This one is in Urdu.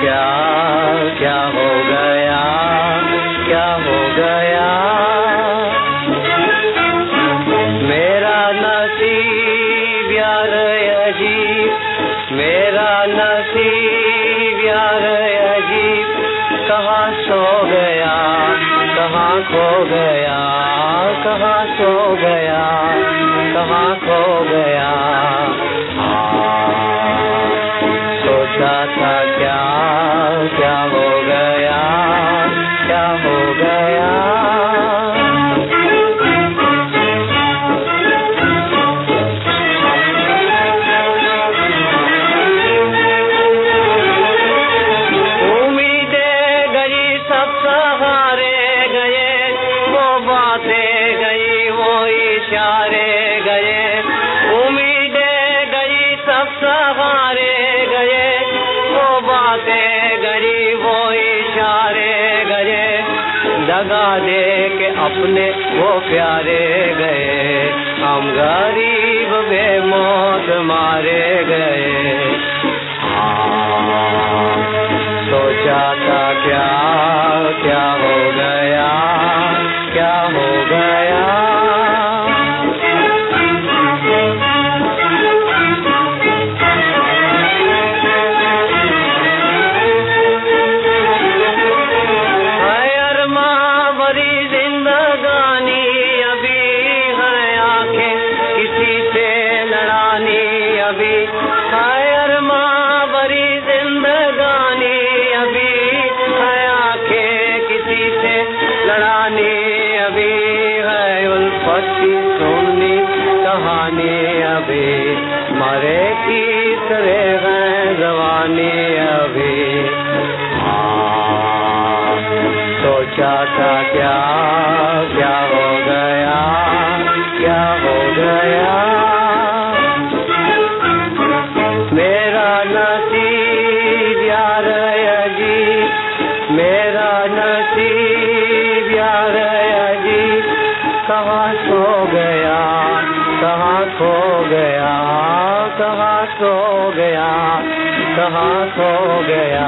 کیا کیا ہو گیا، کیا ہو گیا؟ میرا نصیب یار عجیب، میرا نصیب یار عجیب، کہاں سو گیا، کہاں کھو گیا، کہاں سو گیا؟ تھا لگا دے کے اپنے وہ پیارے گئے۔ ہم غریب بے موت مارے گئے۔ سوچا تھا کیا ارماں زندگانی ابھی ہے آنکھیں کسی سے لڑانی ابھی ہے ارماں بری زندگانی ابھی ہے آنکھیں کسی سے لڑانی ابھی ہے الفت کی سننی کہانی ابھی مرے کی طرح ہے زبانی سوچا تھا؟ کیا کیا ہو گیا؟ کیا ہو گیا؟ میرا نصیب یار عجیب، میرا نصیب یار عجیب، کہاں سو گیا؟ کہاں کھو گیا؟ کہاں سو گیا؟ کہاں سو گیا؟